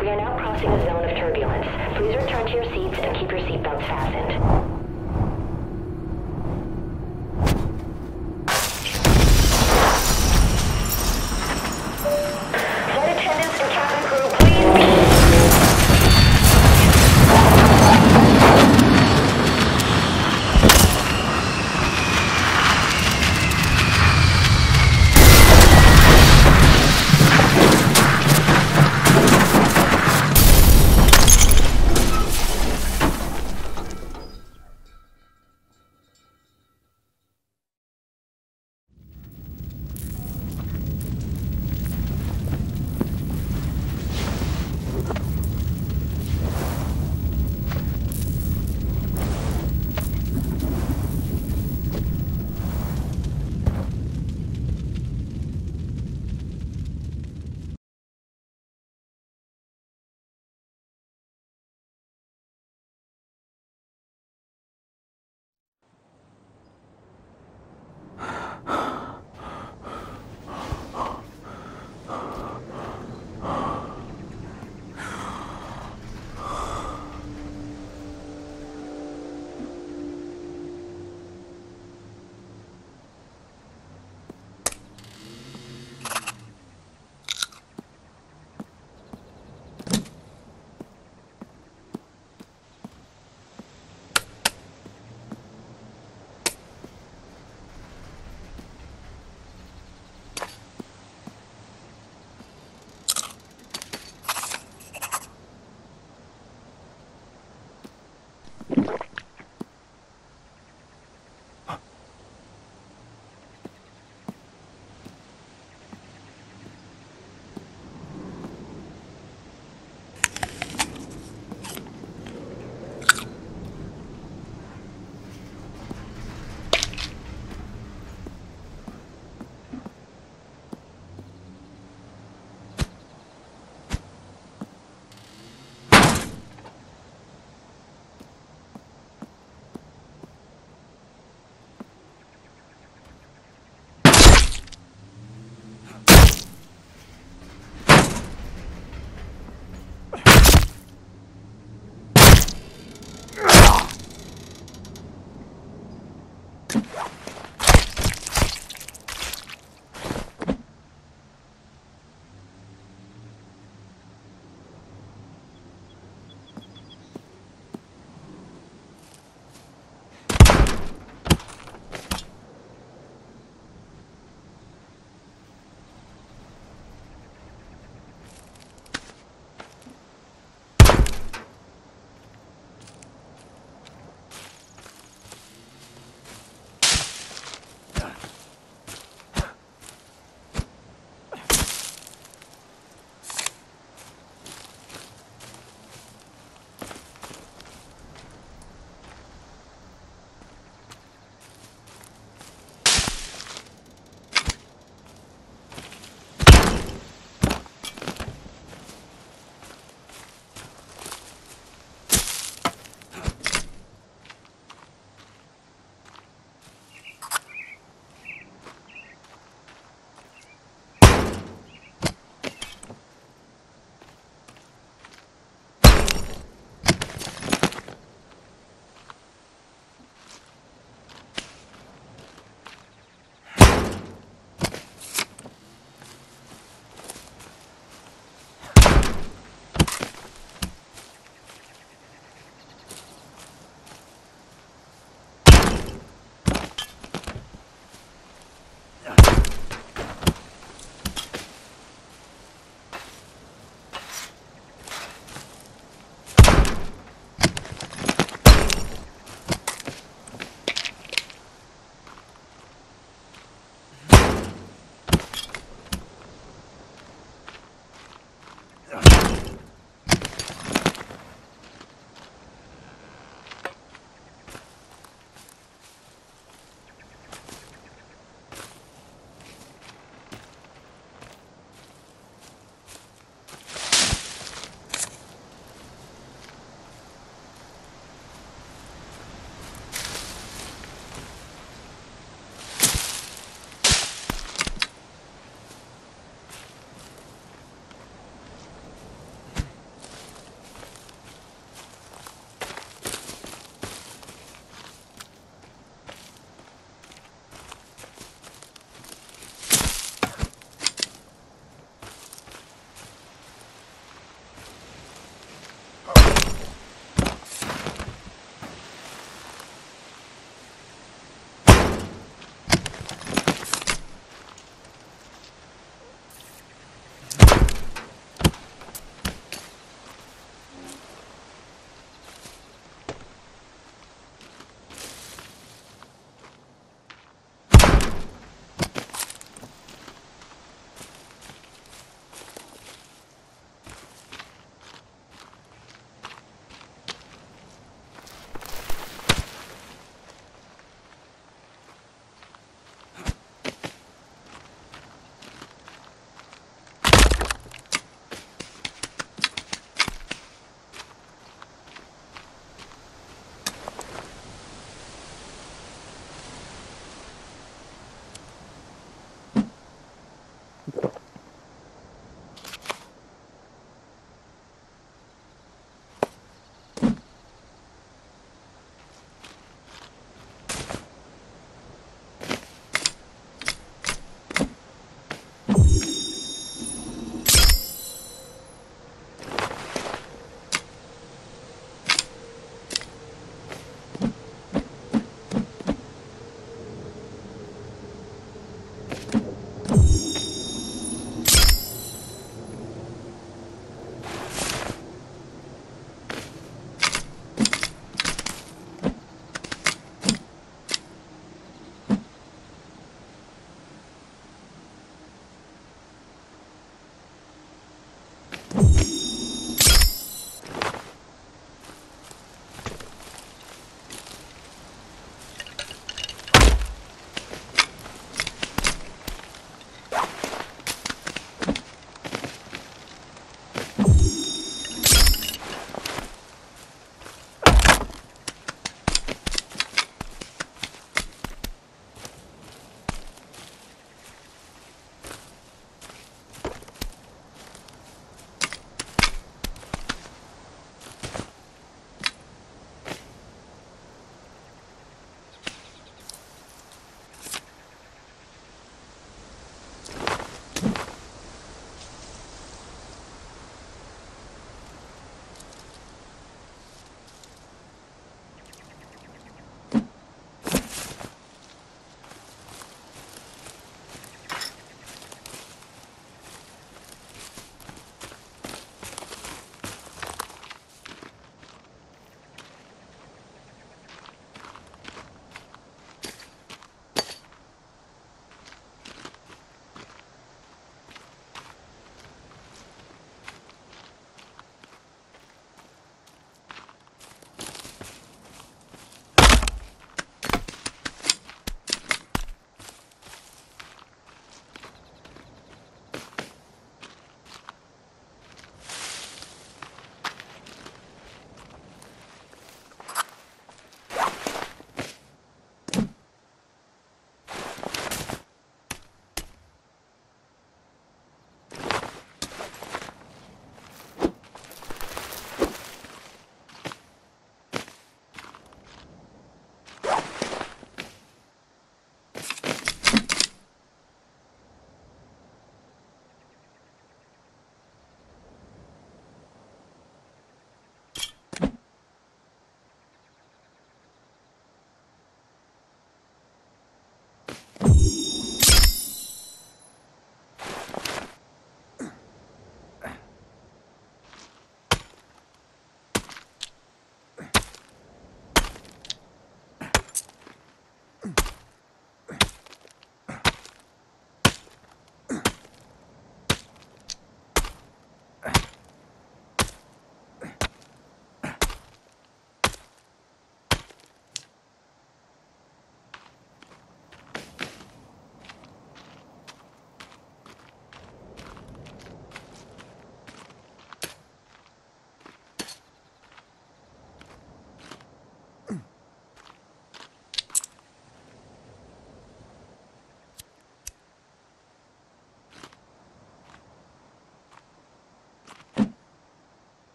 We are now crossing a zone of turbulence. Please return to your seats and keep your seatbelts fastened.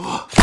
Oh.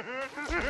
Mm-hmm.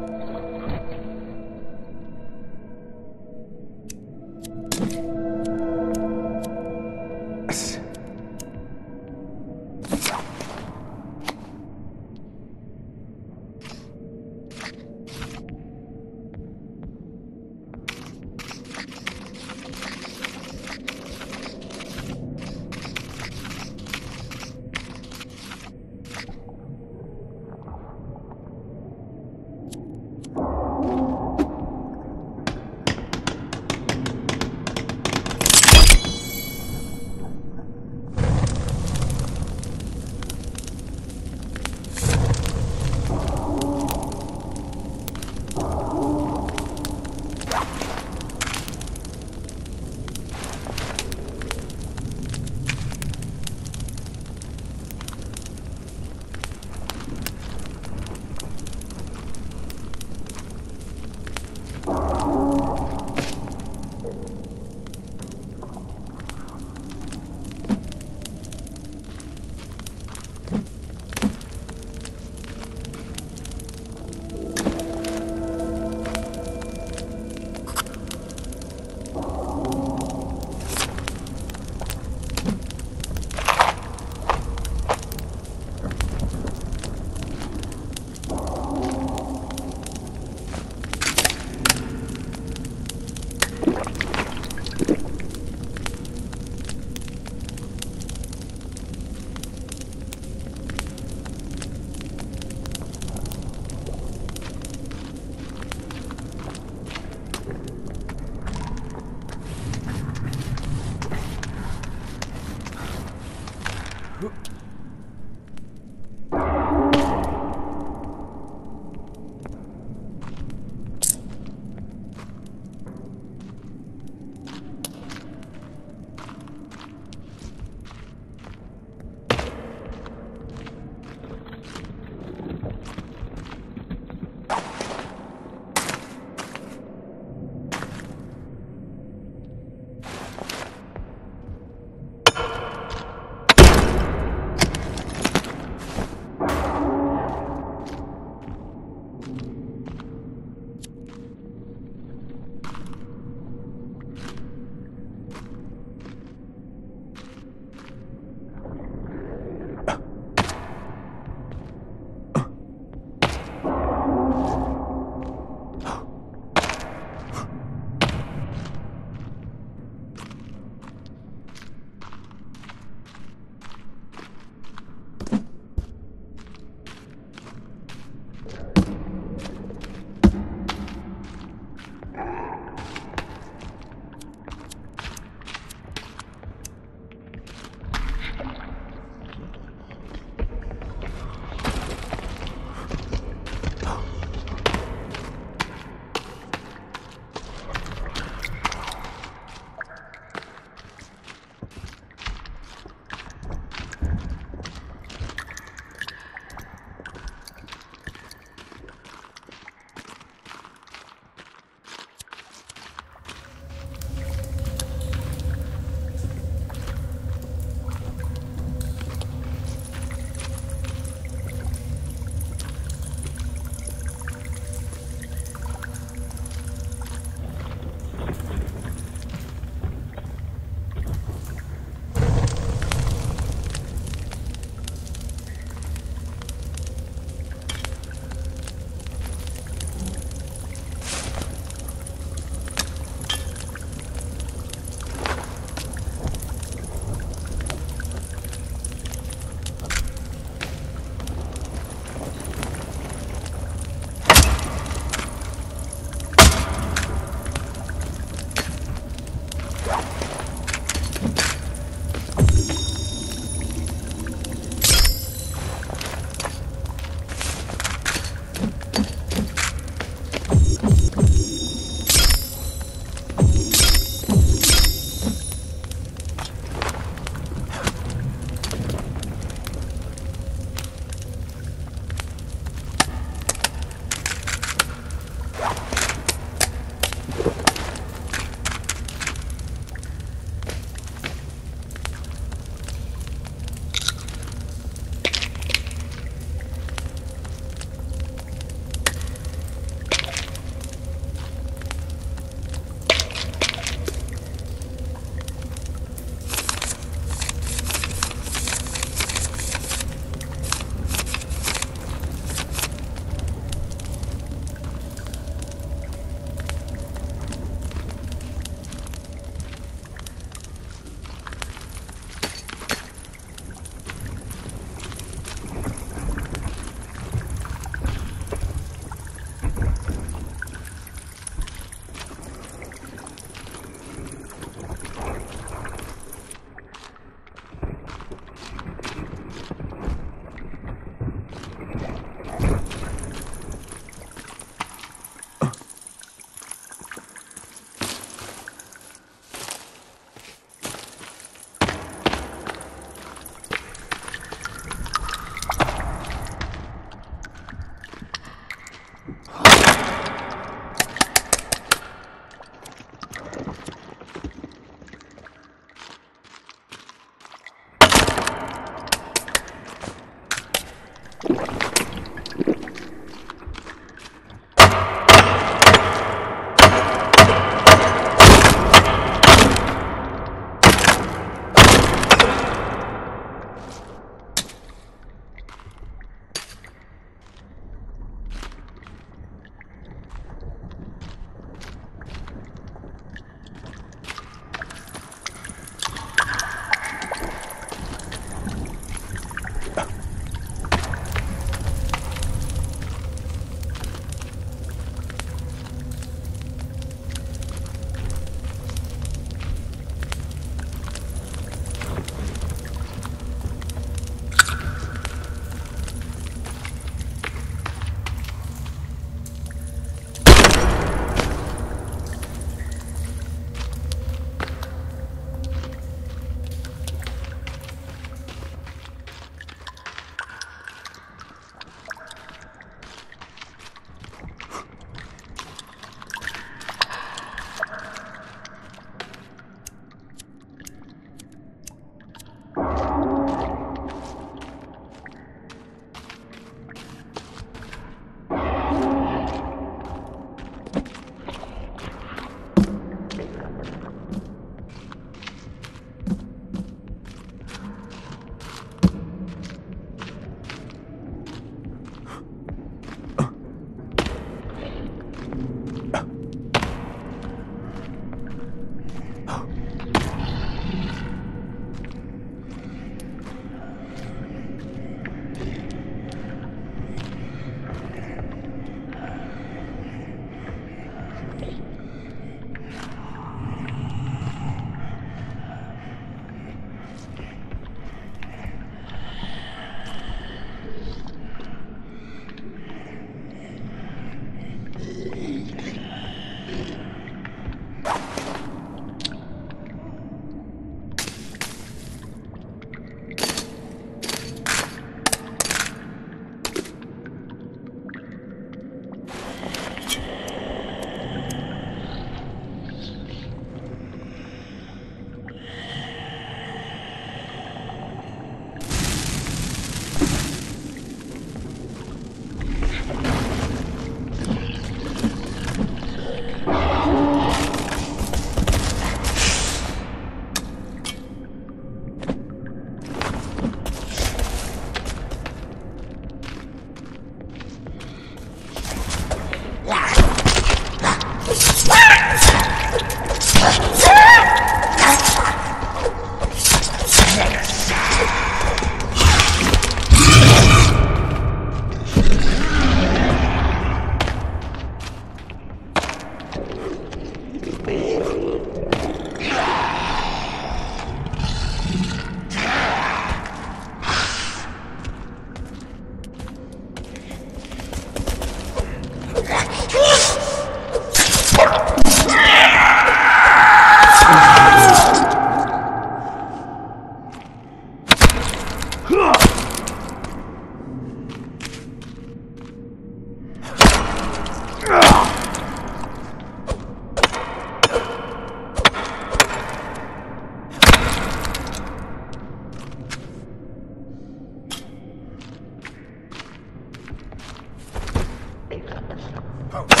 Oh.